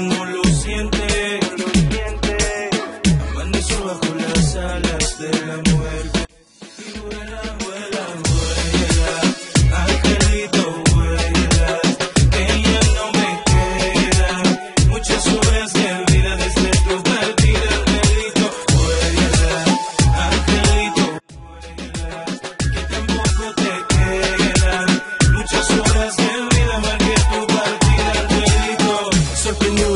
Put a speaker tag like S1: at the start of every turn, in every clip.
S1: el corazón, no lo siente. Amaneció bajo las alas de la muerte.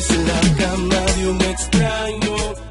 S1: es la cama de un extraño.